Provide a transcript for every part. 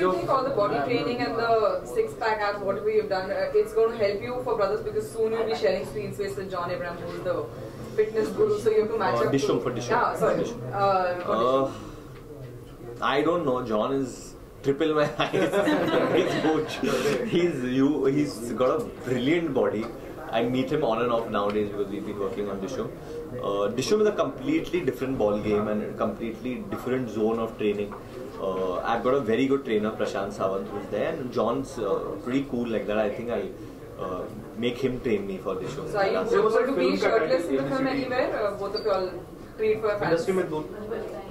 body training and the six pack abs, whatever you've done, uh, it's going to help you for brothers because soon you'll be sharing screen space with John Abraham, who's the fitness guru. So you have to match Uh, up. Dishum, for Dishum. Yeah, sorry. Uh. Uh, I don't know. John is triple my height. he's coach. He's you. He's got a brilliant body. I meet him on and off nowadays because we've been working on Dishum. Uh, Dishum is a completely different ball game and a completely different zone of training. Uh, I've got a very good trainer, Prashant Sawant, who's there, and John's uh, pretty cool like that. I think I'll uh, make him train me for Dishum. So are you going to be shirtless in the film anywhere? Uh, both of you all treat for fans. में दो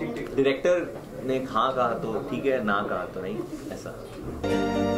director ने हाँ कहा तो ठीक है ना कहा तो नहीं ऐसा